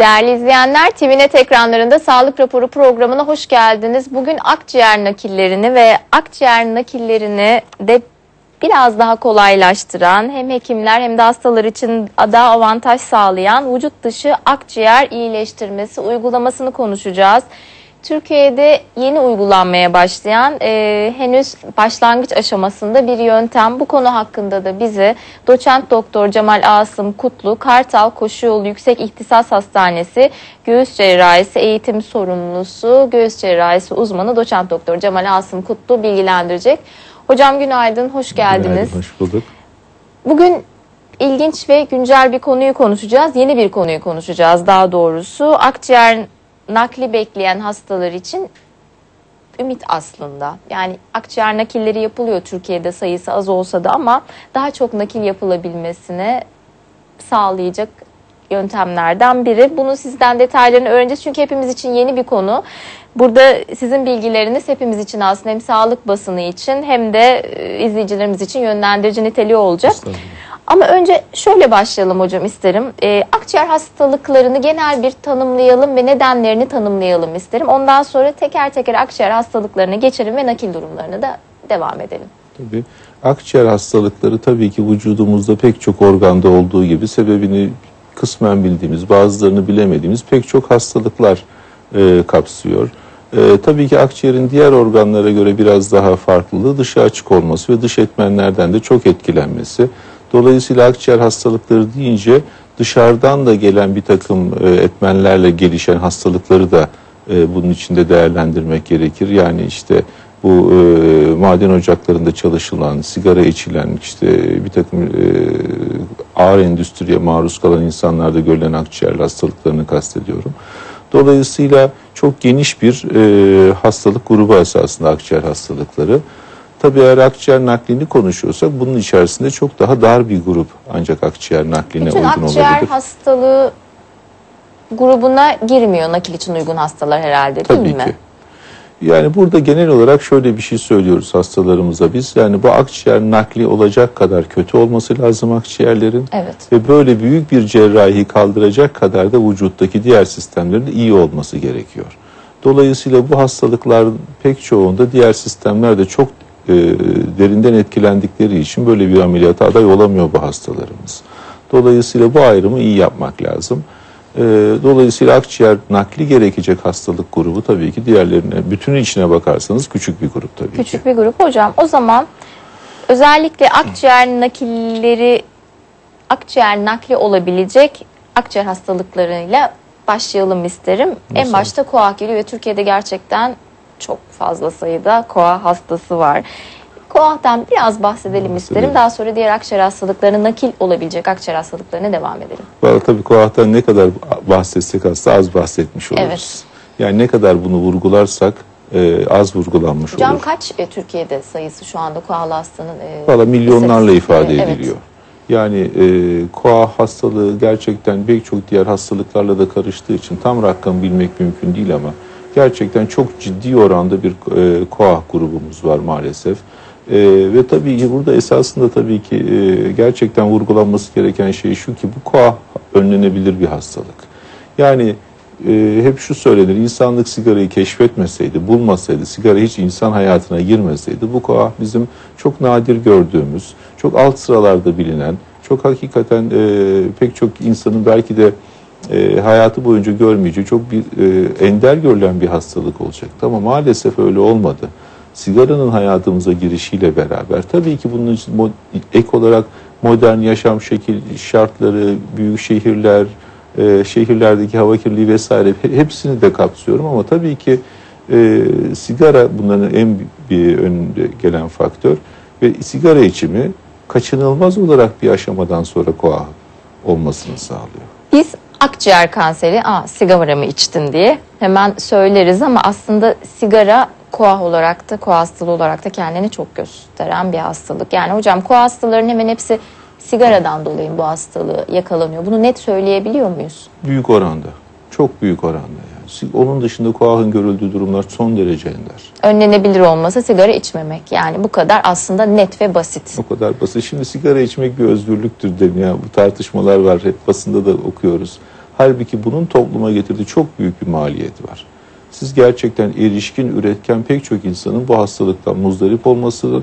Değerli izleyenler, TVNet ekranlarında Sağlık Raporu programına hoş geldiniz. Bugün akciğer nakillerini ve akciğer nakillerini de biraz daha kolaylaştıran hem hekimler hem de hastalar için daha avantaj sağlayan vücut dışı akciğer iyileştirmesi uygulamasını konuşacağız. Türkiye'de yeni uygulanmaya başlayan e, henüz başlangıç aşamasında bir yöntem. Bu konu hakkında da bizi doçent doktor Cemal Asım Kutlu Kartal Koşuyolu Yüksek İhtisas Hastanesi Göğüs Cerrahisi Eğitim Sorumlusu Göğüs Cerrahisi uzmanı doçent doktor Cemal Asım Kutlu bilgilendirecek. Hocam günaydın, hoş geldiniz. Günaydın, hoş bulduk. Bugün ilginç ve güncel bir konuyu konuşacağız. Yeni bir konuyu konuşacağız daha doğrusu. Akciğer nakli bekleyen hastalar için ümit aslında. Yani akciğer nakilleri yapılıyor Türkiye'de sayısı az olsa da ama daha çok nakil yapılabilmesini sağlayacak yöntemlerden biri. Bunu sizden detaylarını öğreneceğiz çünkü hepimiz için yeni bir konu. Burada sizin bilgileriniz hepimiz için aslında hem sağlık basını için hem de e, izleyicilerimiz için yönlendirici niteliği olacak. Estağfurullah. Ama önce şöyle başlayalım hocam isterim. Ee, akciğer hastalıklarını genel bir tanımlayalım ve nedenlerini tanımlayalım isterim. Ondan sonra teker teker akciğer hastalıklarını geçelim ve nakil durumlarına da devam edelim. Tabii. Akciğer hastalıkları tabii ki vücudumuzda pek çok organda olduğu gibi sebebini kısmen bildiğimiz, bazılarını bilemediğimiz pek çok hastalıklar e, kapsıyor. E, tabii ki akciğerin diğer organlara göre biraz daha farklılığı dışa açık olması ve dış etmenlerden de çok etkilenmesi. Dolayısıyla akciğer hastalıkları deyince dışarıdan da gelen bir takım e, etmenlerle gelişen hastalıkları da e, bunun içinde değerlendirmek gerekir. Yani işte bu e, maden ocaklarında çalışılan, sigara içilen, işte bir takım ağır endüstriye maruz kalan insanlarda görülen akciğer hastalıklarını kastediyorum. Dolayısıyla çok geniş bir e, hastalık grubu esasında akciğer hastalıkları. Tabii eğer akciğer naklini konuşuyorsak bunun içerisinde çok daha dar bir grup ancak akciğer nakline Bütün uygun akciğer olabilir. hastalığı grubuna girmiyor nakil için uygun hastalar herhalde değil Tabii mi? ki. Yani burada genel olarak şöyle bir şey söylüyoruz hastalarımıza biz. Yani bu akciğer nakli olacak kadar kötü olması lazım akciğerlerin. Evet. Ve böyle büyük bir cerrahi kaldıracak kadar da vücuttaki diğer sistemlerin iyi olması gerekiyor. Dolayısıyla bu hastalıklar pek çoğunda diğer sistemler de çok e, derinden etkilendikleri için böyle bir ameliyata aday olamıyor bu hastalarımız. Dolayısıyla bu ayrımı iyi yapmak lazım. E, dolayısıyla akciğer nakli gerekecek hastalık grubu tabii ki diğerlerine, bütünün içine bakarsanız küçük bir grup tabii ki. Küçük bir grup hocam. O zaman özellikle akciğer nakilleri akciğer nakli olabilecek akciğer hastalıklarıyla başlayalım isterim. En Nasıl? başta koa geliyor ve Türkiye'de gerçekten çok fazla sayıda koa hastası var. Koah'tan biraz bahsedelim isterim. Daha sonra diğer akciğer hastalıklarına nakil olabilecek akciğer hastalıklarına devam edelim. Valla tabii koahtan ne kadar bahsetsek aslında az bahsetmiş oluruz. Evet. Yani ne kadar bunu vurgularsak e, az vurgulanmış Hocam olur. kaç e, Türkiye'de sayısı şu anda koalı hastanın? E, Valla milyonlarla ifade istatistikleri? Evet. ediliyor. Yani e, koa hastalığı gerçekten birçok diğer hastalıklarla da karıştığı için tam rakam bilmek mümkün değil ama gerçekten çok ciddi oranda bir e, koa grubumuz var maalesef. E, ve tabii ki burada esasında tabii ki e, gerçekten vurgulanması gereken şey şu ki bu koa önlenebilir bir hastalık. Yani e, hep şu söylenir, insanlık sigarayı keşfetmeseydi, bulmasaydı, sigara hiç insan hayatına girmeseydi, bu koa bizim çok nadir gördüğümüz, çok alt sıralarda bilinen, çok hakikaten e, pek çok insanın belki de e, hayatı boyunca görmeyeceği çok bir e, ender görülen bir hastalık olacaktı. Ama maalesef öyle olmadı. Sigaranın hayatımıza girişiyle beraber tabii ki bunun için ek olarak modern yaşam şekil şartları, büyük şehirler, e, şehirlerdeki hava kirliliği vesaire he- hepsini de kapsıyorum ama tabii ki e, sigara bunların en bir önünde gelen faktör ve sigara içimi kaçınılmaz olarak bir aşamadan sonra koa olmasını sağlıyor. Biz akciğer kanseri, aa sigara mı içtin diye hemen söyleriz ama aslında sigara koa olarak da koa hastalığı olarak da kendini çok gösteren bir hastalık. Yani hocam koa hastalarının hemen hepsi sigaradan dolayı bu hastalığı yakalanıyor. Bunu net söyleyebiliyor muyuz? Büyük oranda, çok büyük oranda Onun dışında koahın görüldüğü durumlar son derece ender. Önlenebilir olması sigara içmemek. Yani bu kadar aslında net ve basit. O kadar basit. Şimdi sigara içmek bir özgürlüktür deniyor. Bu tartışmalar var. Hep basında da okuyoruz. Halbuki bunun topluma getirdiği çok büyük bir maliyet var. Siz gerçekten erişkin, üretken pek çok insanın bu hastalıktan muzdarip olması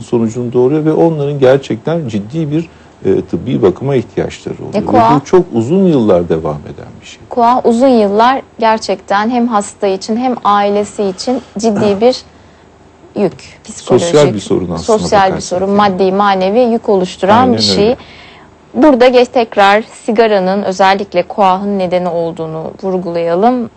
sonucunu doğuruyor ve onların gerçekten ciddi bir e, tıbbi bakıma ihtiyaçları oluyor. E, koa- bu çok uzun yıllar devam eden bir şey. Koa uzun yıllar gerçekten hem hasta için hem ailesi için ciddi bir yük. Psikolojik, Sosyal bir sorun aslında Sosyal bir sorun, yani. maddi manevi yük oluşturan Aynen bir şey. öyle. Burada geç tekrar sigaranın özellikle koahın nedeni olduğunu vurgulayalım.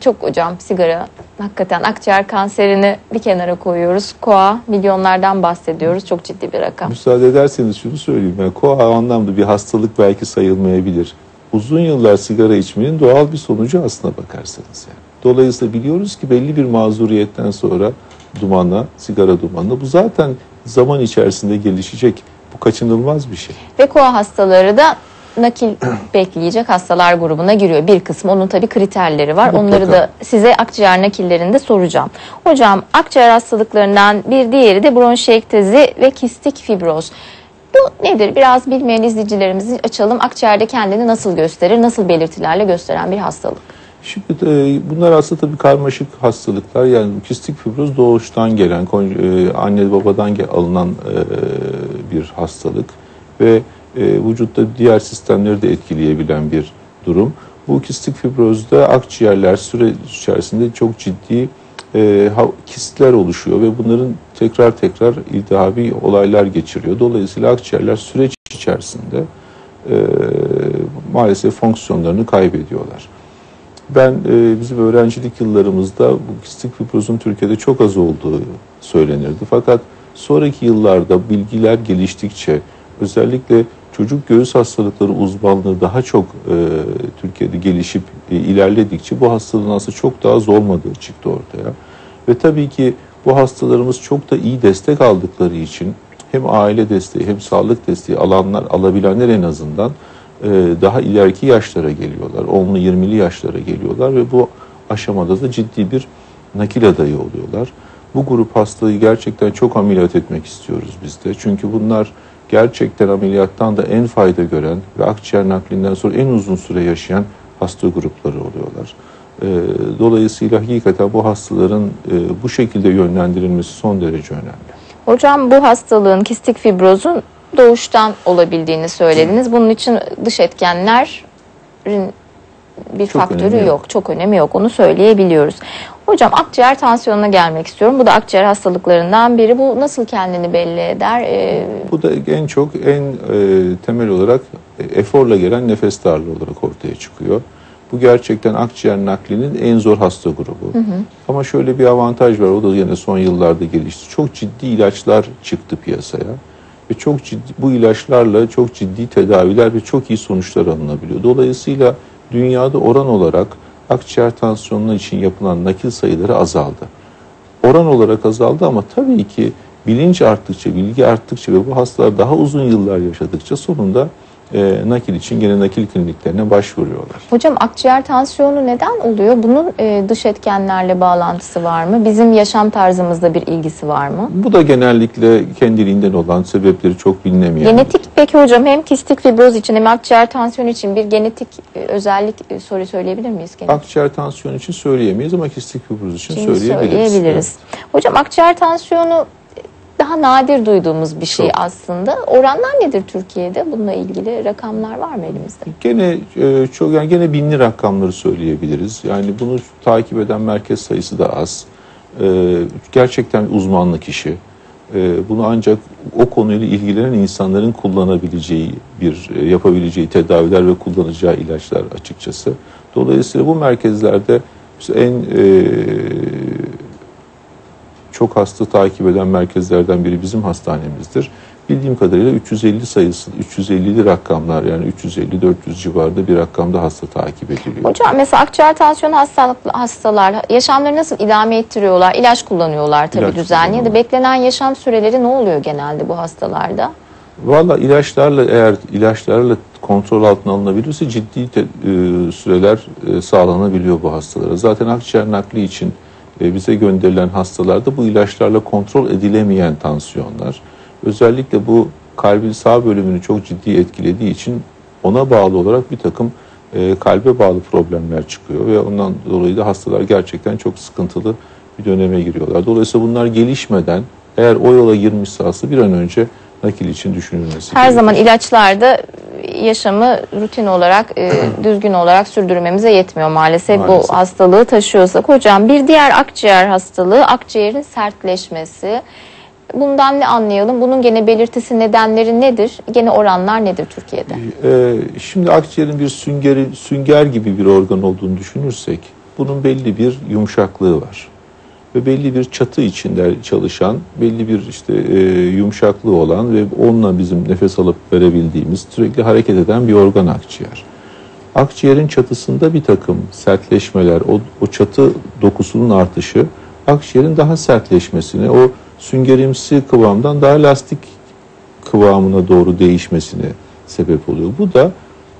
Çok hocam sigara hakikaten akciğer kanserini bir kenara koyuyoruz. Koa milyonlardan bahsediyoruz. Çok ciddi bir rakam. Müsaade ederseniz şunu söyleyeyim. Yani koa anlamda bir hastalık belki sayılmayabilir. Uzun yıllar sigara içmenin doğal bir sonucu aslına bakarsanız yani. Dolayısıyla biliyoruz ki belli bir mazuriyetten sonra dumana, sigara dumanına bu zaten zaman içerisinde gelişecek. Bu kaçınılmaz bir şey. Ve koa hastaları da nakil bekleyecek hastalar grubuna giriyor. Bir kısmı onun tabii kriterleri var. Mutlaka. Onları da size akciğer nakillerinde soracağım. Hocam akciğer hastalıklarından bir diğeri de bronşiektezi ve kistik fibroz. Bu nedir? Biraz bilmeyen izleyicilerimizi açalım. Akciğerde kendini nasıl gösterir? Nasıl belirtilerle gösteren bir hastalık? Şimdi e, bunlar aslında tabii karmaşık hastalıklar. Yani kistik fibroz doğuştan gelen, e, anne babadan alınan e, bir hastalık ve vücutta diğer sistemleri de etkileyebilen bir durum. Bu kistik fibrozda akciğerler süre içerisinde çok ciddi e, kistler oluşuyor ve bunların tekrar tekrar iltihabi olaylar geçiriyor. Dolayısıyla akciğerler süreç içerisinde e, maalesef fonksiyonlarını kaybediyorlar. Ben e, bizim öğrencilik yıllarımızda bu kistik fibrozun Türkiye'de çok az olduğu söylenirdi. Fakat sonraki yıllarda bilgiler geliştikçe özellikle çocuk göğüs hastalıkları uzmanlığı daha çok e, Türkiye'de gelişip e, ilerledikçe bu hastalığın aslında çok daha az olmadığı çıktı ortaya. Ve tabii ki bu hastalarımız çok da iyi destek aldıkları için hem aile desteği hem sağlık desteği alanlar alabilenler en azından e, daha ileriki yaşlara geliyorlar. 10'lu 20'li yaşlara geliyorlar ve bu aşamada da ciddi bir nakil adayı oluyorlar. Bu grup hastayı gerçekten çok ameliyat etmek istiyoruz biz de. Çünkü bunlar gerçekten ameliyattan da en fayda gören ve akciğer naklinden sonra en uzun süre yaşayan hasta grupları oluyorlar. E, Dolayısıyla hakikaten bu hastaların e, bu şekilde yönlendirilmesi son derece önemli. Hocam bu hastalığın kistik fibrozun doğuştan olabildiğini söylediniz. Bunun için dış etkenlerin bir Çok faktörü yok. yok. Çok önemi yok. Onu söyleyebiliyoruz. Hocam akciğer tansiyonuna gelmek istiyorum. Bu da akciğer hastalıklarından biri. Bu nasıl kendini belli eder? Ee, Bu da en çok en e, temel olarak e, eforla gelen nefes darlığı olarak ortaya çıkıyor. Bu gerçekten akciğer naklinin en zor hasta grubu. Ama şöyle bir avantaj var. O da yine son yıllarda gelişti. Çok ciddi ilaçlar çıktı piyasaya. Ve çok ciddi bu ilaçlarla çok ciddi tedaviler ve çok iyi sonuçlar alınabiliyor. Dolayısıyla dünyada oran olarak akciğer tansiyonu için yapılan nakil sayıları azaldı. Oran olarak azaldı ama tabii ki bilinç arttıkça, bilgi arttıkça ve bu hastalar daha uzun yıllar yaşadıkça sonunda e, nakil için gene nakil kliniklerine başvuruyorlar. hocam akciğer tansiyonu neden oluyor? Bunun e, dış etkenlerle bağlantısı var mı? Bizim yaşam tarzımızda bir ilgisi var mı? Bu da genellikle kendiliğinden olan sebepleri çok bilinemeyen. Genetik peki hocam hem kistik fibroz için hem akciğer tansiyonu için bir genetik e, özellik e, soru söyleyebilir miyiz? Genetik Akciğer tansiyonu için söyleyemeyiz ama kistik fibroz için için söyleyebiliriz. söyleyebiliriz. Hocam akciğer tansiyonu daha nadir duyduğumuz bir şey Çok. aslında. Oranlar nedir Türkiye'de? Bununla ilgili rakamlar var mı elimizde? Gene e, çok yani gene binli rakamları söyleyebiliriz. Yani bunu takip eden merkez sayısı da az. E, gerçekten uzmanlık işi. E, bunu ancak o konuyla ilgilenen insanların kullanabileceği bir e, yapabileceği tedaviler ve kullanacağı ilaçlar açıkçası. Dolayısıyla bu merkezlerde en e, çok hasta takip eden merkezlerden biri bizim hastanemizdir. Bildiğim kadarıyla 350 sayısı, 350'li rakamlar yani 350-400 civarında bir rakamda hasta takip ediliyor. Hocam mesela akciğer tansiyonu hastalıklı hastalar yaşamları nasıl idame ettiriyorlar? İlaç kullanıyorlar tabii İlaç düzenli ya da beklenen yaşam süreleri ne oluyor genelde bu hastalarda? Valla ilaçlarla eğer ilaçlarla kontrol altına alınabilirse ciddi te- e, süreler e, sağlanabiliyor bu hastalara. Zaten akciğer nakli için e, bize gönderilen hastalarda bu ilaçlarla kontrol edilemeyen tansiyonlar. Özellikle bu kalbin sağ bölümünü çok ciddi etkilediği için ona bağlı olarak bir takım e, kalbe bağlı problemler çıkıyor ve ondan dolayı da hastalar gerçekten çok sıkıntılı bir döneme giriyorlar. Dolayısıyla bunlar gelişmeden eğer o yola girmişse hasta bir an önce nakil için düşünülmesi Her gerekiyor. zaman ilaçlarda yaşamı rutin olarak, e, düzgün olarak sürdürmemize yetmiyor maalesef, Maalesef. bu hastalığı taşıyorsak. Hocam bir diğer akciğer hastalığı akciğerin sertleşmesi. Bundan ne anlayalım? Bunun gene belirtisi nedenleri nedir? Gene oranlar nedir Türkiye'de? Ee, şimdi akciğerin bir süngeri, sünger gibi bir organ olduğunu düşünürsek bunun belli bir yumuşaklığı var. Ve belli bir çatı içinde çalışan, belli bir işte e, yumuşaklığı olan ve onunla bizim nefes alıp verebildiğimiz sürekli hareket eden bir organ akciğer. Akciğerin çatısında bir takım sertleşmeler, o, o çatı dokusunun artışı akciğerin daha sertleşmesine, o süngerimsi kıvamdan daha lastik kıvamına doğru değişmesine sebep oluyor. Bu da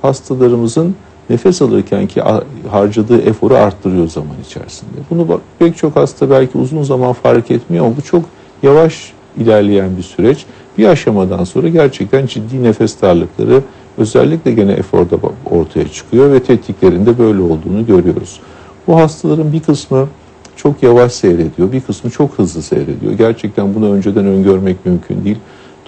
hastalarımızın nefes alırken ki harcadığı eforu arttırıyor zaman içerisinde. Bunu bak, pek çok hasta belki uzun zaman fark etmiyor ama bu çok yavaş ilerleyen bir süreç. Bir aşamadan sonra gerçekten ciddi nefes darlıkları özellikle gene eforda ortaya çıkıyor ve tetkiklerinde böyle olduğunu görüyoruz. Bu hastaların bir kısmı çok yavaş seyrediyor, bir kısmı çok hızlı seyrediyor. Gerçekten bunu önceden öngörmek mümkün değil.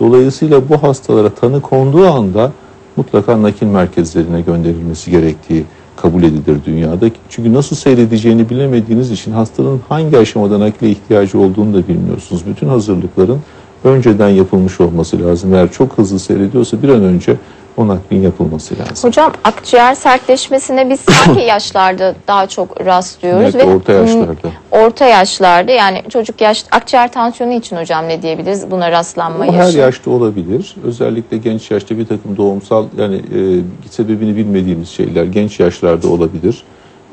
Dolayısıyla bu hastalara tanı konduğu anda mutlaka nakil merkezlerine gönderilmesi gerektiği kabul edilir dünyada. Çünkü nasıl seyredeceğini bilemediğiniz için hastanın hangi aşamada nakile ihtiyacı olduğunu da bilmiyorsunuz. Bütün hazırlıkların önceden yapılmış olması lazım. Eğer çok hızlı seyrediyorsa bir an önce o naklin yapılması lazım. Hocam akciğer sertleşmesine biz hangi yaşlarda daha çok rastlıyoruz? Özellikle orta Hmm, yaşlarda. Orta yaşlarda yani çocuk yaş akciğer tansiyonu için hocam ne diyebiliriz buna rastlanma her yaşı? yaşta olabilir. Özellikle genç yaşta bir takım doğumsal yani e, sebebini bilmediğimiz şeyler genç yaşlarda olabilir.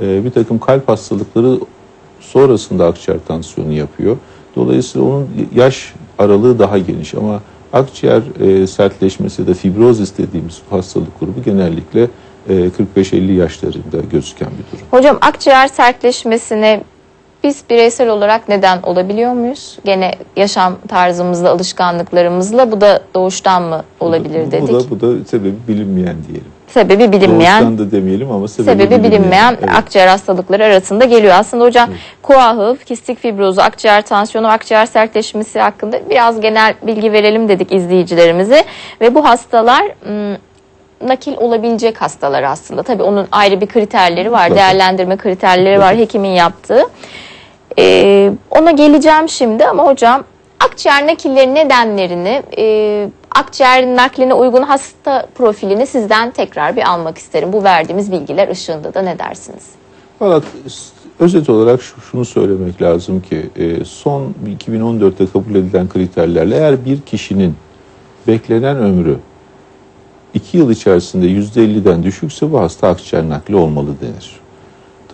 E, bir takım kalp hastalıkları sonrasında akciğer tansiyonu yapıyor. Dolayısıyla onun yaş aralığı daha geniş ama akciğer e, sertleşmesi ya da fibrozis dediğimiz hastalık grubu genellikle e, 45-50 yaşlarında gözüken bir durum. Hocam akciğer sertleşmesine biz bireysel olarak neden olabiliyor muyuz? Gene yaşam tarzımızla, alışkanlıklarımızla bu da doğuştan mı olabilir bu, dedik. Bu da, bu da sebebi bilinmeyen diyelim. Sebebi bilinmeyen Doğuştan da demeyelim ama sebebi, sebebi bilinmeyen Evet. akciğer hastalıkları arasında geliyor. Aslında hocam koahıl, kistik fibrozu, akciğer tansiyonu, akciğer sertleşmesi hakkında biraz genel bilgi verelim dedik izleyicilerimize. Ve bu hastalar nakil olabilecek hastalar aslında. Tabii onun ayrı bir kriterleri var, Tabii. değerlendirme kriterleri var Tabii. hekimin yaptığı. Ee, ona geleceğim şimdi ama hocam akciğer nakilleri nedenlerini, e, akciğer nakline uygun hasta profilini sizden tekrar bir almak isterim. Bu verdiğimiz bilgiler ışığında da ne dersiniz? Valla özet olarak şu- şunu söylemek lazım ki e, son 2014'te kabul edilen kriterlerle eğer bir kişinin beklenen ömrü 2 yıl içerisinde %50'den düşükse bu hasta akciğer nakli olmalı denir.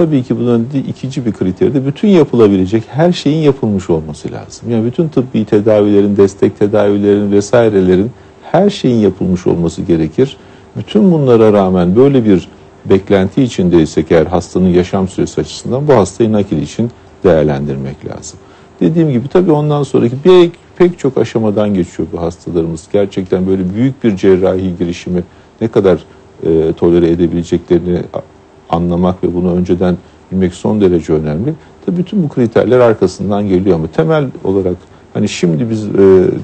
Tabii ki bunun ikinci bir kriteri de bütün yapılabilecek her şeyin yapılmış olması lazım. Yani bütün tıbbi tedavilerin, destek tedavilerin vesairelerin her şeyin yapılmış olması gerekir. Bütün bunlara rağmen böyle bir beklenti içindeysek eğer hastanın yaşam süresi açısından bu hastayı nakil için değerlendirmek lazım. Dediğim gibi tabii ondan sonraki pek, pek çok aşamadan geçiyor bu hastalarımız. Gerçekten böyle büyük bir cerrahi girişimi ne kadar e, tolere edebileceklerini anlamak ve bunu önceden bilmek son derece önemli. Tabii bütün bu kriterler arkasından geliyor ama temel olarak hani şimdi biz e,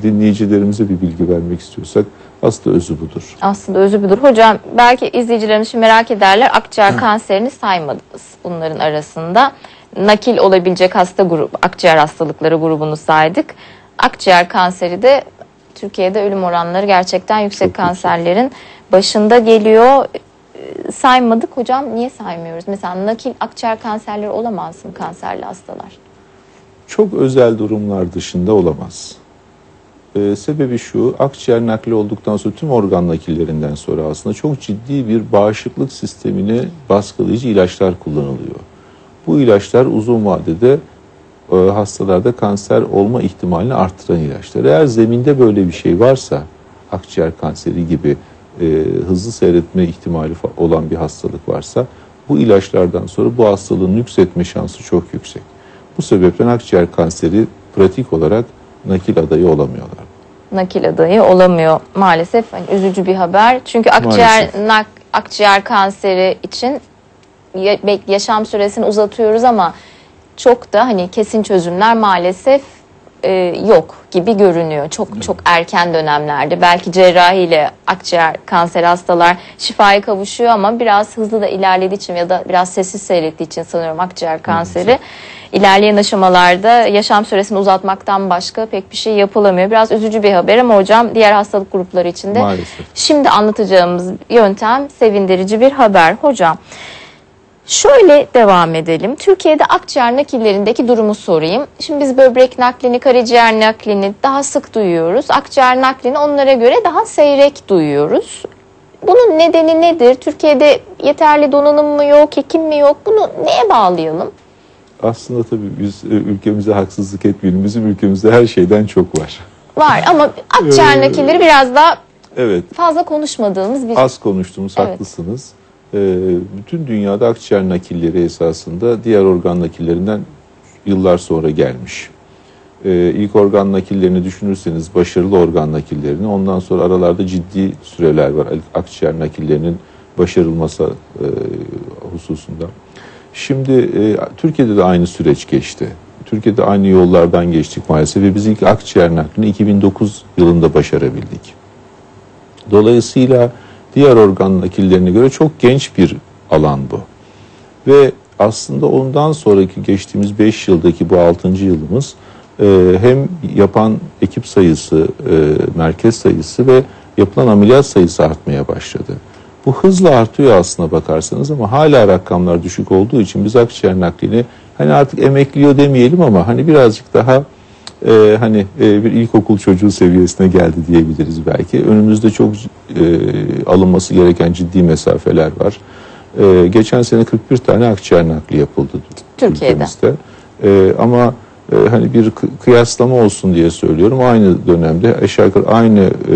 dinleyicilerimize bir bilgi vermek istiyorsak aslında özü budur. Aslında özü budur. Hocam belki izleyicilerimiz şimdi merak ederler. Akciğer kanserini saymadınız bunların arasında. Nakil olabilecek hasta grubu, akciğer hastalıkları grubunu saydık. Akciğer kanseri de Türkiye'de ölüm oranları gerçekten yüksek Çok yüksek. kanserlerin başında geliyor. Saymadık hocam. Niye saymıyoruz? Mesela nakil akciğer kanserleri olamaz mı kanserli hastalar? çok özel durumlar dışında olamaz. Ee, sebebi şu, akciğer nakli olduktan sonra tüm organ nakillerinden sonra aslında çok ciddi bir bağışıklık sistemini baskılayıcı ilaçlar kullanılıyor. Bu ilaçlar uzun vadede e, hastalarda kanser olma ihtimalini arttıran ilaçlar. Eğer zeminde böyle bir şey varsa, akciğer kanseri gibi e, hızlı seyretme ihtimali olan bir hastalık varsa, bu ilaçlardan sonra bu hastalığın nüksetme şansı çok yüksek. Bu sebepten akciğer kanseri pratik olarak nakil adayı olamıyorlar. nakil adayı olamıyor maalesef. Hani üzücü bir haber. Çünkü akciğer Maalesef. nak akciğer kanseri için yaşam süresini uzatıyoruz ama çok da hani kesin çözümler maalesef e, yok gibi görünüyor. Çok çok erken dönemlerde belki cerrahiyle akciğer kanseri hastalar şifaya kavuşuyor ama biraz hızlı da ilerlediği için ya da biraz sessiz seyrettiği için sanıyorum akciğer kanseri ilerleyen aşamalarda yaşam süresini uzatmaktan başka pek bir şey yapılamıyor. Biraz üzücü bir haber ama hocam diğer hastalık grupları için de Maalesef. şimdi anlatacağımız yöntem sevindirici bir haber. Hocam Şöyle devam edelim. Türkiye'de akciğer nakillerindeki durumu sorayım. Şimdi biz böbrek naklini, karaciğer naklini daha sık duyuyoruz. Akciğer naklini onlara göre daha seyrek duyuyoruz. Bunun nedeni nedir? Türkiye'de yeterli donanım mı yok, hekim mi yok? Bunu neye bağlayalım? Aslında tabii biz e, ülkemize haksızlık etmeyelim. Bizim ülkemizde her şeyden çok var. Var ama akciğer Ee, nakilleri biraz daha Evet, fazla konuşmadığımız bir... az konuştuğumuz Evet. haklısınız. Ee, bütün dünyada akciğer nakilleri esasında diğer organ nakillerinden yıllar sonra gelmiş. Ee, ilk organ nakillerini düşünürseniz başarılı organ nakillerini ondan sonra aralarda ciddi süreler var akciğer nakillerinin başarılması e, hususunda. Şimdi e, Türkiye'de de aynı süreç geçti. Türkiye'de aynı yollardan geçtik maalesef ve biz ilk akciğer naklini 2009 yılında başarabildik. Dolayısıyla diğer organ nakillerine göre çok genç bir alan bu. Ve aslında ondan sonraki geçtiğimiz 5 yıldaki bu 6. yılımız e, hem yapan ekip sayısı, e, merkez sayısı ve yapılan ameliyat sayısı artmaya başladı. Bu hızla artıyor aslına bakarsanız ama hala rakamlar düşük olduğu için biz akciğer naklini hani artık emekliyor demeyelim ama hani birazcık daha e, hani e, bir ilkokul çocuğu seviyesine geldi diyebiliriz belki. Önümüzde çok e, alınması gereken ciddi mesafeler var. E, geçen sene 41 tane akciğer nakli yapıldı Türkiye'de. ülkemizde. E, ama e, hani bir kı- kıyaslama olsun diye söylüyorum. Aynı dönemde aşağı yukarı aynı e,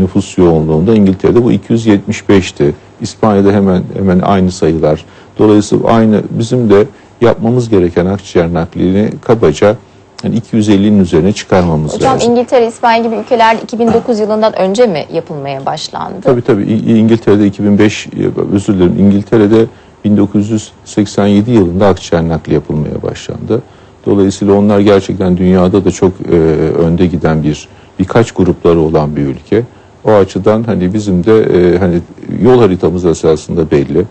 nüfus yoğunluğunda İngiltere'de bu 275'ti. İspanya'da hemen hemen aynı sayılar. Dolayısıyla aynı bizim de yapmamız gereken akciğer naklini kabaca yani 250'nin üzerine çıkarmamız Hocam lazım. İngiltere, İspanya gibi ülkeler 2009 yılından önce mi yapılmaya başlandı? Tabii tabii İngiltere'de 2005 özür dilerim İngiltere'de 1987 yılında akciğer nakli yapılmaya başlandı. Dolayısıyla onlar gerçekten dünyada da çok e, önde giden bir birkaç grupları olan bir ülke. O açıdan hani bizim de e, hani yol haritamız esasında belli.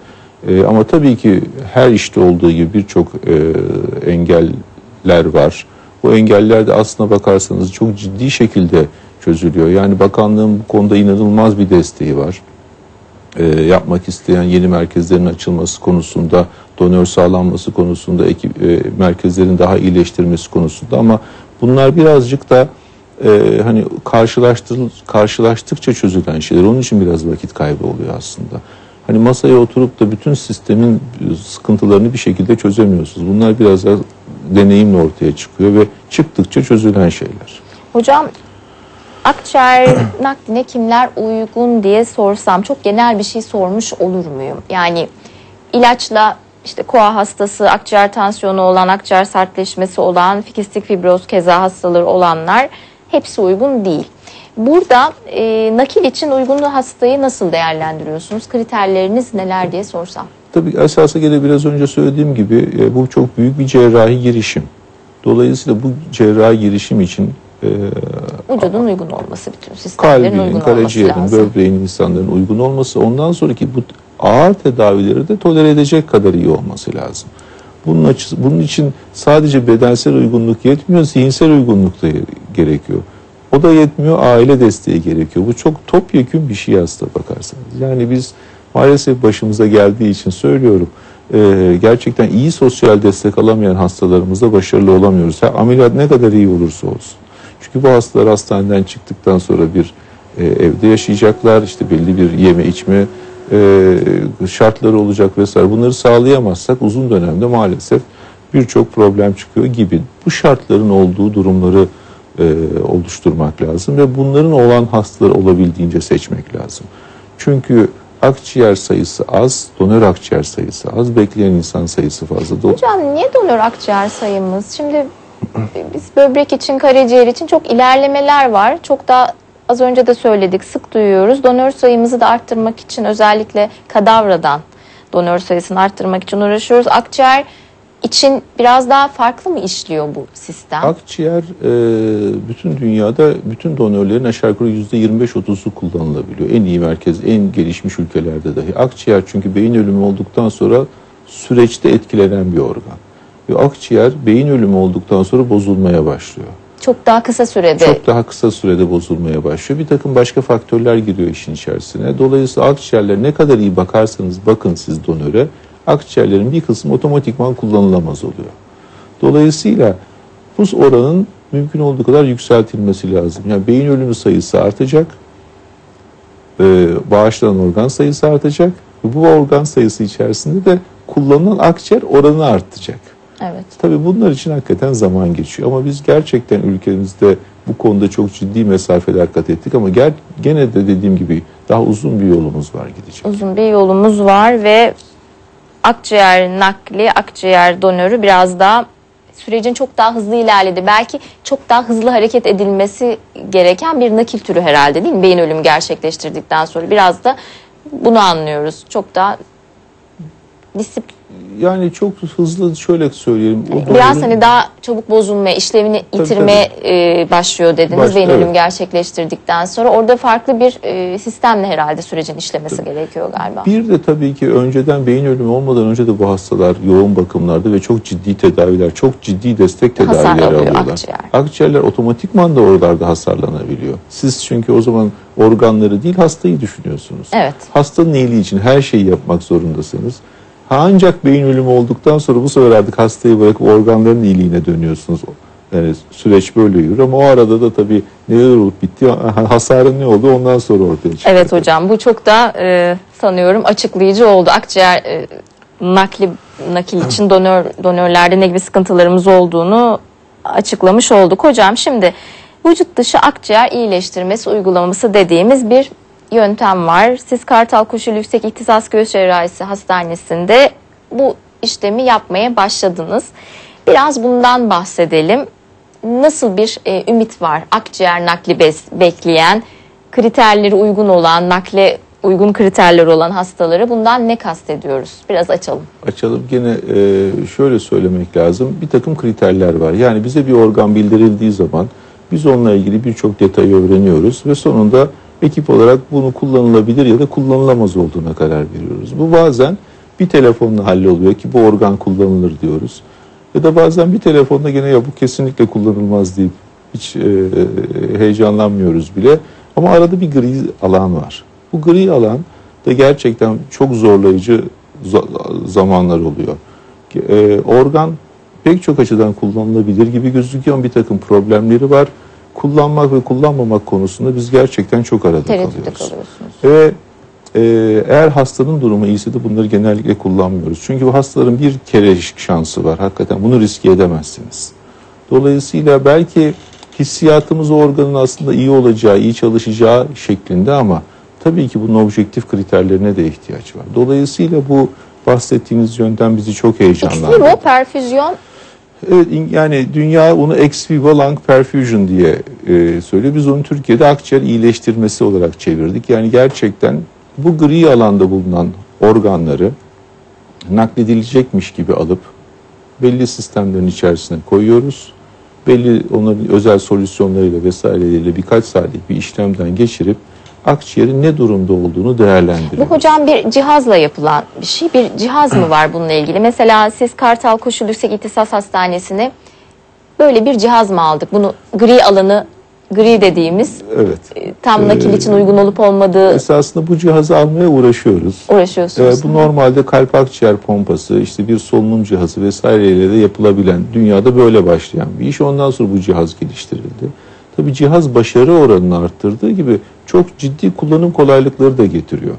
E, ama tabii ki her işte olduğu gibi birçok e, engeller var. Bu engeller de aslına bakarsanız çok ciddi şekilde çözülüyor. Yani bakanlığın bu konuda inanılmaz bir desteği var. E, yapmak isteyen yeni merkezlerin açılması konusunda, donör sağlanması konusunda, ekip, e, merkezlerin daha iyileştirmesi konusunda ama bunlar birazcık da e, hani karşılaştır, karşılaştıkça çözülen şeyler. Onun için biraz vakit kaybı oluyor aslında. Hani masaya oturup da bütün sistemin sıkıntılarını bir şekilde çözemiyorsunuz. Bunlar biraz da deneyimle ortaya çıkıyor ve çıktıkça çözülen şeyler. Hocam akciğer nakline kimler uygun diye sorsam çok genel bir şey sormuş olur muyum? Yani ilaçla işte koa hastası, akciğer tansiyonu olan, akciğer sertleşmesi olan, fikistik fibroz keza hastaları olanlar hepsi uygun değil. Burada e, nakil için uygunluğu hastayı nasıl değerlendiriyorsunuz? Kriterleriniz neler diye sorsam. Tabii esasa göre biraz önce söylediğim gibi e, bu çok büyük bir cerrahi girişim. Dolayısıyla bu cerrahi girişim için e, Vücudun uygun olması bütün sistemlerin kalbinin, uygun olması karaciğerin, lazım. böbreğin insanların uygun olması ondan sonraki bu ağır tedavileri de tolere edecek kadar iyi olması lazım. Bunun, açısı, bunun için sadece bedensel uygunluk yetmiyor, zihinsel uygunluk da gerekiyor. O da yetmiyor, aile desteği gerekiyor. Bu çok topyekün bir şey aslında bakarsanız. Yani biz maalesef başımıza geldiği için söylüyorum. e, gerçekten iyi sosyal destek alamayan hastalarımızda başarılı olamıyoruz. Ha, ameliyat ne kadar iyi olursa olsun. Çünkü bu hastalar hastaneden çıktıktan sonra bir e, evde yaşayacaklar. işte belli bir yeme içme e, şartları olacak vesaire. Bunları sağlayamazsak uzun dönemde maalesef birçok problem çıkıyor gibi. Bu şartların olduğu durumları e, oluşturmak lazım ve bunların olan hastaları olabildiğince seçmek lazım. Çünkü akciğer sayısı az, donör akciğer sayısı az, bekleyen insan sayısı fazla. Do- Hocam niye donör akciğer sayımız? Şimdi biz böbrek için, karaciğer için çok ilerlemeler var. Çok da az önce de söyledik sık duyuyoruz. Donör sayımızı da arttırmak için özellikle kadavradan donör sayısını arttırmak için uğraşıyoruz. Akciğer için biraz daha farklı mı işliyor bu sistem? Akciğer e, bütün dünyada bütün donörlerin aşağı yukarı %25-30'u kullanılabiliyor. En iyi merkez, en gelişmiş ülkelerde dahi. Akciğer çünkü beyin ölümü olduktan sonra süreçte etkilenen bir organ. Ve akciğer beyin ölümü olduktan sonra bozulmaya başlıyor. Çok daha kısa sürede. Çok daha kısa sürede bozulmaya başlıyor. Bir takım başka faktörler giriyor işin içerisine. Dolayısıyla akciğerler ne kadar iyi bakarsanız bakın siz donöre, akciğerlerin bir kısmı otomatikman kullanılamaz oluyor. Dolayısıyla bu oranın mümkün olduğu kadar yükseltilmesi lazım. Yani beyin ölümü sayısı artacak, e, bağışlanan organ sayısı artacak ve bu organ sayısı içerisinde de kullanılan akciğer oranı artacak. Evet. Tabii bunlar için hakikaten zaman geçiyor ama biz gerçekten ülkemizde bu konuda çok ciddi mesafeler kat ettik ama ger gene de dediğim gibi daha uzun bir yolumuz var gidecek. Uzun bir yolumuz var ve akciğer nakli, akciğer donörü biraz daha sürecin çok daha hızlı ilerledi. Belki çok daha hızlı hareket edilmesi gereken bir nakil türü herhalde değil mi? Beyin ölümü gerçekleştirdikten sonra biraz da bunu anlıyoruz. Çok daha disiplin Yani çok hızlı şöyle söyleyelim. o Biraz donörün- hani daha çabuk bozulmaya, işlevini Tabii, yitirmeye e, başlıyor dediniz Baş- beyin evet. gerçekleştirdikten sonra. Orada farklı bir e, sistemle herhalde sürecin işlemesi gerekiyor galiba. Bir de tabii ki önceden beyin ölümü olmadan önce de bu hastalar yoğun bakımlarda ve çok ciddi tedaviler, çok ciddi destek Hasar tedavileri alıyor alıyorlar. akciğer. Akciğerler otomatikman da oralarda hasarlanabiliyor. Siz çünkü o zaman organları değil hastayı düşünüyorsunuz. Evet. Hastanın iyiliği için her şeyi yapmak zorundasınız. Ancak beyin ölümü olduktan sonra bu sefer artık hastayı bırakıp organların iyiliğine dönüyorsunuz. Yani süreç böyle yürür ama o arada da tabii neler olup bitti, hasarın ne oldu ondan sonra ortaya çıkıyor. Evet hocam bu çok da e, sanıyorum açıklayıcı oldu. Akciğer e, nakli nakil için donör donörlerde ne gibi sıkıntılarımız olduğunu açıklamış olduk. Hocam şimdi vücut dışı akciğer iyileştirmesi uygulaması dediğimiz bir yöntem var. Siz Kartal Koşul Yüksek İhtisas Göğüs Cerrahisi Hastanesi'nde bu işlemi yapmaya başladınız. Biraz bundan bahsedelim. Nasıl bir e, ümit var akciğer nakli bes- bekleyen, kriterleri uygun olan, nakle uygun kriterleri olan hastaları bundan ne kastediyoruz? Biraz açalım. açalım. Gene e, şöyle söylemek lazım. Bir takım kriterler var. Yani bize bir organ bildirildiği zaman biz onunla ilgili birçok detayı öğreniyoruz ve sonunda ekip olarak bunu kullanılabilir ya da kullanılamaz olduğuna karar veriyoruz. Bu bazen bir telefonla halloluyor ki bu organ kullanılır diyoruz. Ya da bazen bir telefonla gene ya bu kesinlikle kullanılmaz deyip hiç e, heyecanlanmıyoruz bile. Ama arada bir gri alan var. Bu gri alan da gerçekten çok zorlayıcı za- zamanlar oluyor. E, organ pek çok açıdan kullanılabilir gibi gözüküyor bir takım problemleri var. Kullanmak ve kullanmamak konusunda biz gerçekten çok arada Tereddütte kalıyoruz. Ve e, eğer hastanın durumu iyiyse de bunları genellikle kullanmıyoruz. Çünkü bu hastaların bir kere şansı var. Hakikaten bunu riske edemezsiniz. Dolayısıyla belki hissiyatımız o organın aslında iyi olacağı, iyi çalışacağı şeklinde ama tabii ki bunun objektif kriterlerine de ihtiyaç var. Dolayısıyla bu bahsettiğiniz yöntem bizi çok heyecanlandırdı. vivo perfüzyon Evet yani dünya onu ex vivo lung perfusion diye e, söylüyor. Biz onu Türkiye'de akciğer iyileştirmesi olarak çevirdik. Yani gerçekten bu gri alanda bulunan organları nakledilecekmiş gibi alıp belli sistemlerin içerisine koyuyoruz. Belli onların özel solüsyonlarıyla vesaireleriyle birkaç saatlik bir işlemden geçirip akciğerin ne durumda olduğunu Bu değerlendiriyoruz. hocam bir cihazla yapılan bir şey. Bir cihaz mı var bununla ilgili? Mesela siz Kartal Koşul Yüksek İhtisas Hastanesi'ne böyle bir cihaz mı aldık? Bunu gri alanı, gri dediğimiz Evet. e, tam nakil için uygun olup olmadığı Esasında bu cihazı almaya uğraşıyoruz. uğraşıyorsunuz. Ee, bu normalde kalp akciğer pompası, işte bir solunum cihazı vesaireyle de yapılabilen, dünyada böyle başlayan bir iş. Ondan sonra bu cihaz geliştirildi. Tabii cihaz başarı oranını arttırdığı gibi çok ciddi kullanım kolaylıkları da getiriyor.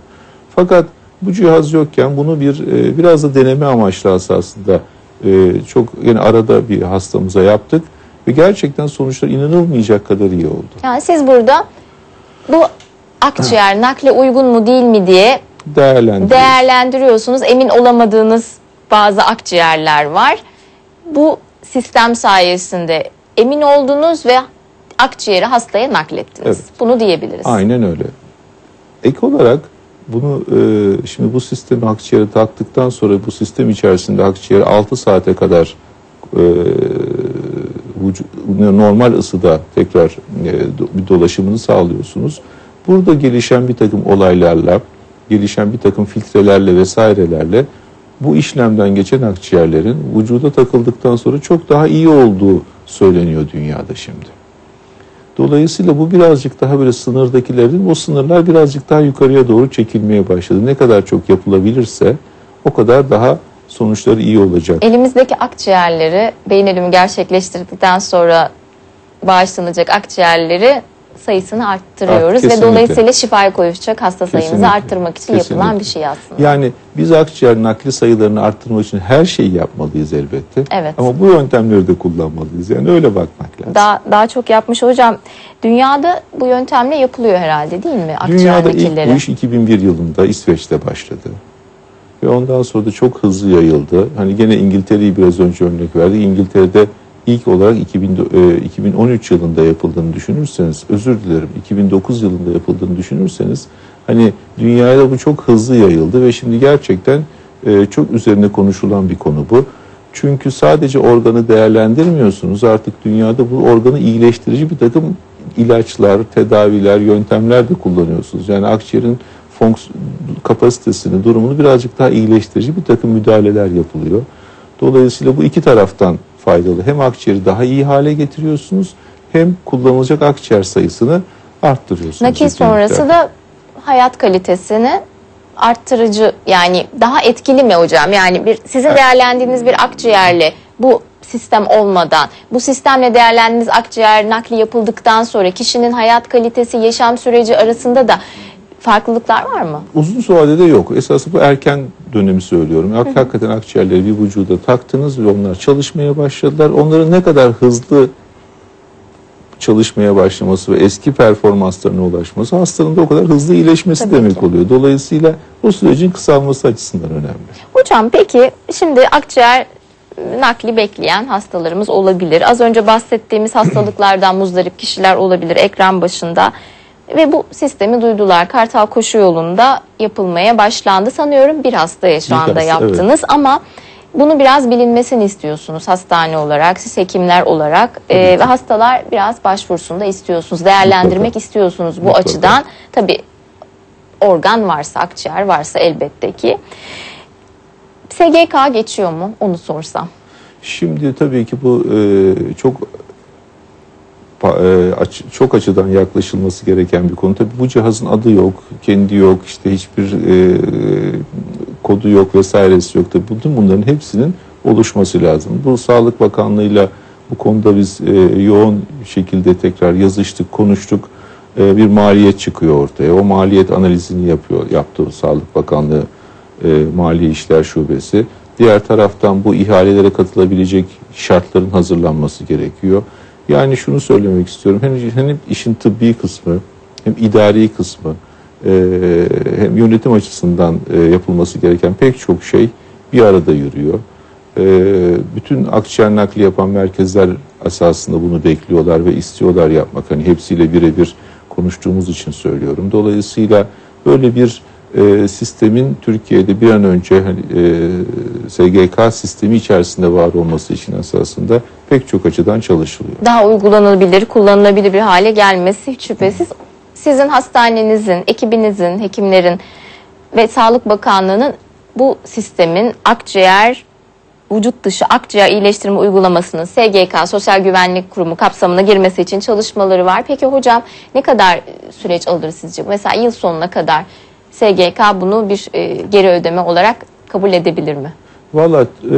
Fakat bu cihaz yokken bunu bir e, biraz da deneme amaçlı esasında e, çok yine arada bir hastamıza yaptık ve gerçekten sonuçlar inanılmayacak kadar iyi oldu. Yani siz burada bu akciğer nakle uygun mu değil mi diye Değerlendiriyoruz. değerlendiriyorsunuz. Emin olamadığınız bazı akciğerler var. Bu sistem sayesinde emin oldunuz ve akciğeri hastaya naklettiniz. Evet. Bunu diyebiliriz. Aynen öyle. Ek olarak bunu e, şimdi bu sistemi akciğere taktıktan sonra bu sistem içerisinde akciğer 6 saate kadar e, normal ısıda tekrar e, bir dolaşımını sağlıyorsunuz. Burada gelişen bir takım olaylarla, gelişen bir takım filtrelerle vesairelerle bu işlemden geçen akciğerlerin vücuda takıldıktan sonra çok daha iyi olduğu söyleniyor dünyada şimdi. Dolayısıyla bu birazcık daha böyle sınırdakilerin o sınırlar birazcık daha yukarıya doğru çekilmeye başladı. Ne kadar çok yapılabilirse o kadar daha sonuçları iyi olacak. Elimizdeki akciğerleri beyin ölümü gerçekleştirdikten sonra bağışlanacak akciğerleri sayısını arttırıyoruz Art- ve dolayısıyla şifaya koyuşacak hasta sayımızı Kesinlikle. arttırmak için yapılan Kesinlikle. bir şey aslında. Yani biz akciğer nakli sayılarını arttırmak için her şeyi yapmalıyız elbette. Evet. Ama bu yöntemleri de kullanmalıyız. Yani öyle bakmak lazım. Daha daha çok yapmış hocam. Dünyada bu yöntemle yapılıyor herhalde değil mi? Akciğer Dünyada ilk nakilleri. bu iş 2001 yılında İsveç'te başladı. Ve ondan sonra da çok hızlı yayıldı. Hani gene İngiltere'yi biraz önce örnek verdik. İngiltere'de ilk olarak 2000, e, 2013 yılında yapıldığını düşünürseniz, özür dilerim 2009 yılında yapıldığını düşünürseniz hani dünyada bu çok hızlı yayıldı ve şimdi gerçekten e, çok üzerine konuşulan bir konu bu. Çünkü sadece organı değerlendirmiyorsunuz. Artık dünyada bu organı iyileştirici bir takım ilaçlar, tedaviler, yöntemler de kullanıyorsunuz. Yani akciğerin kapasitesini, durumunu birazcık daha iyileştirici bir takım müdahaleler yapılıyor. Dolayısıyla bu iki taraftan faydalı. Hem akciğeri daha iyi hale getiriyorsunuz hem kullanılacak akciğer sayısını arttırıyorsunuz. Nakil sonrası da hayat kalitesini arttırıcı yani daha etkili mi hocam? Yani bir sizin değerlendiğiniz bir akciğerle bu sistem olmadan, bu sistemle değerlendiğiniz akciğer nakli yapıldıktan sonra kişinin hayat kalitesi, yaşam süreci arasında da farklılıklar var mı? Uzun vadede yok. Esası bu erken dönemi söylüyorum. Hak- Hakikaten akciğerleri bir vücuda taktınız ve onlar çalışmaya başladılar. Onların ne kadar hızlı çalışmaya başlaması ve eski performanslarına ulaşması hastanın da o kadar hızlı iyileşmesi Tabii demek ki. oluyor. Dolayısıyla o sürecin kısalması açısından önemli. Hocam peki şimdi akciğer nakli bekleyen hastalarımız olabilir. Az önce bahsettiğimiz hastalıklardan muzdarip kişiler olabilir ekran başında. Ve bu sistemi duydular. Kartal Koşu Yolu'nda yapılmaya başlandı. Sanıyorum bir hastaya şu anda hasta, yaptınız ama bunu biraz bilinmesini istiyorsunuz hastane olarak, siz hekimler olarak Ee, ve hastalar biraz başvursun da istiyorsunuz. Değerlendirmek Mutlaka. istiyorsunuz bu Mutlaka. açıdan. Tabii organ varsa, akciğer varsa elbette ki. SGK geçiyor mu? Onu sorsam. Şimdi tabii ki bu e, çok e, çok açıdan yaklaşılması gereken bir konu. Tabii bu cihazın adı yok, kendi yok, işte hiçbir e, kodu yok vesairesi yok. Tabii bütün bunların hepsinin oluşması lazım. Bu Sağlık Bakanlığı'yla bu konuda biz e, yoğun şekilde tekrar yazıştık, konuştuk. E, bir maliyet çıkıyor ortaya. O maliyet analizini yapıyor, yaptı Sağlık Bakanlığı e, Mali İşler Şubesi. Diğer taraftan bu ihalelere katılabilecek şartların hazırlanması gerekiyor. Yani şunu söylemek istiyorum. Hem, hem işin tıbbi kısmı hem idari kısmı e, hem yönetim açısından e, yapılması gereken pek çok şey bir arada yürüyor. E, bütün akciğer nakli yapan merkezler esasında bunu bekliyorlar ve istiyorlar yapmak. Hani hepsiyle birebir konuştuğumuz için söylüyorum. Dolayısıyla böyle bir e, sistemin Türkiye'de bir an önce hani, e, SGK sistemi içerisinde var olması için esasında pek çok açıdan çalışılıyor. Daha uygulanabilir, kullanılabilir bir hale gelmesi hiç şüphesiz. Sizin hastanenizin, ekibinizin, hekimlerin ve Sağlık Bakanlığı'nın bu sistemin akciğer vücut dışı akciğer iyileştirme uygulamasının SGK Sosyal Güvenlik Kurumu kapsamına girmesi için çalışmaları var. Peki hocam ne kadar süreç alır sizce? Mesela yıl sonuna kadar SGK bunu bir e, geri ödeme olarak kabul edebilir mi? Valla e,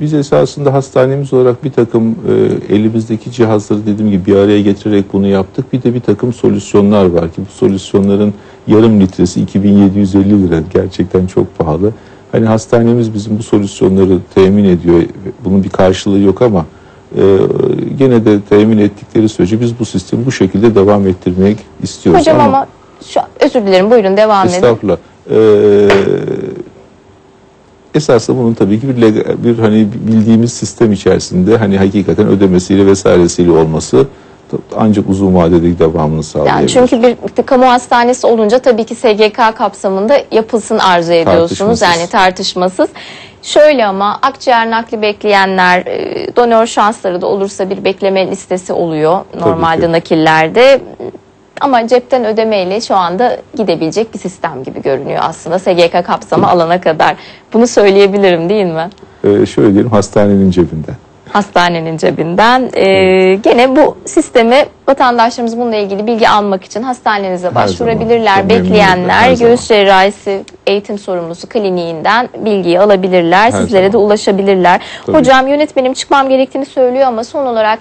biz esasında hastanemiz olarak bir takım e, elimizdeki cihazları dediğim gibi bir araya getirerek bunu yaptık. Bir de bir takım solüsyonlar var ki bu solüsyonların yarım litresi 2750 lira gerçekten çok pahalı. Hani hastanemiz bizim bu solüsyonları temin ediyor. Bunun bir karşılığı yok ama e, gene de temin ettikleri sürece biz bu sistemi bu şekilde devam ettirmek istiyoruz. Hocam ama şu özür dilerim buyurun devam edin. Estağfurullah. Ee, esasında bunun tabii ki bir, bir hani bildiğimiz sistem içerisinde hani hakikaten ödemesiyle vesairesiyle olması ancak uzun vadede devamını sağlayabilir. Yani çünkü bir, kamu hastanesi olunca tabii ki SGK kapsamında yapılsın arzu ediyorsunuz. Yani tartışmasız. Şöyle ama akciğer nakli bekleyenler e, donör şansları da olursa bir bekleme listesi oluyor normalde ki. nakillerde. Ama cepten ödemeyle şu anda gidebilecek bir sistem gibi görünüyor aslında SGK kapsamı alana kadar. Bunu söyleyebilirim değil mi? Ee, şöyle diyelim hastanenin cebinde. hastanenin cebinden. Ee, gene bu sistemi vatandaşlarımız bununla ilgili bilgi almak için hastanenize başvurabilirler. zaman. Bekleyenler göğüs cerrahisi eğitim sorumlusu kliniğinden bilgiyi alabilirler. Her Sizlere de zaman. ulaşabilirler. Tabii. Hocam yönetmenim çıkmam gerektiğini söylüyor ama son olarak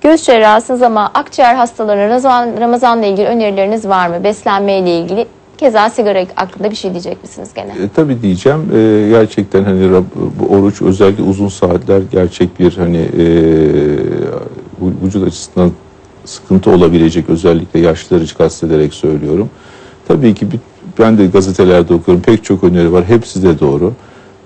göğüs cerrahısınız ama akciğer hastalarına Ramazan, Ramazan'la ilgili önerileriniz var mı? Beslenmeyle ilgili Keza sigara hakkında bir şey diyecek misiniz gene? E, tabii diyeceğim. E, gerçekten hani bu oruç özellikle uzun saatler gerçek bir hani e, vü- vücut açısından sıkıntı olabilecek özellikle yaşlıları kastederek söylüyorum. Tabii ki bir, ben de gazetelerde okuyorum pek çok öneri var. Hepsi de doğru.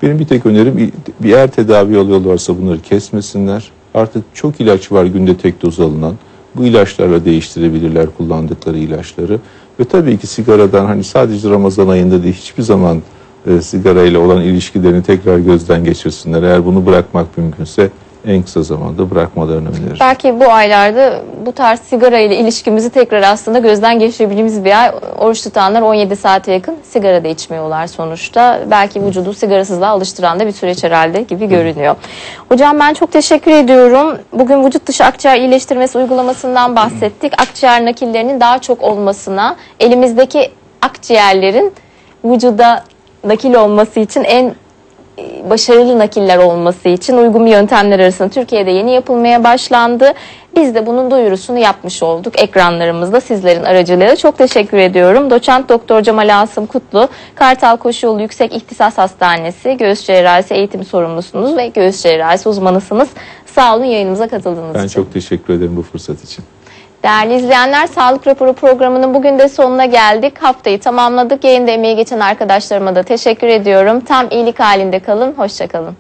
Benim bir tek önerim bir- eğer tedavi alıyorlarsa bunları kesmesinler. Artık çok ilaç var günde tek doz alınan. Bu ilaçlarla değiştirebilirler kullandıkları ilaçları. Ve tabii ki sigaradan hani sadece Ramazan ayında değil hiçbir zaman e, sigarayla olan ilişkilerini tekrar gözden geçirsinler. Eğer bunu bırakmak mümkünse en kısa zamanda bırakmalarını öneririm. Belki bu aylarda bu tarz sigara ile ilişkimizi tekrar aslında gözden geçirebildiğimiz bir ay. Oruç tutanlar 17 saate yakın sigara da içmiyorlar sonuçta. Belki vücudu sigarasızlığa alıştıran da bir süreç herhalde gibi görünüyor. Hocam ben çok teşekkür ediyorum. Bugün vücut dışı akciğer iyileştirmesi uygulamasından bahsettik. Akciğer nakillerinin daha çok olmasına, elimizdeki akciğerlerin vücuda nakil olması için en başarılı nakiller olması için uygun yöntemler arasında Türkiye'de yeni yapılmaya başlandı. Biz de bunun duyurusunu yapmış olduk ekranlarımızda sizlerin aracılığıyla. Çok teşekkür ediyorum. Doçent Doktor Cemal Asım Kutlu, Kartal Koşuyolu Yüksek İhtisas Hastanesi Göğüs Cerrahisi Eğitim Sorumlusunuz ve Göğüs Cerrahisi uzmanısınız. Sağ olun yayınımıza katıldığınız Ben için. çok teşekkür ederim bu fırsat için. Değerli izleyenler, Sağlık Raporu programının bugün de sonuna geldik. Haftayı tamamladık. Yayında emeği geçen arkadaşlarıma da teşekkür ediyorum. Tam iyilik halinde kalın. Hoşçakalın.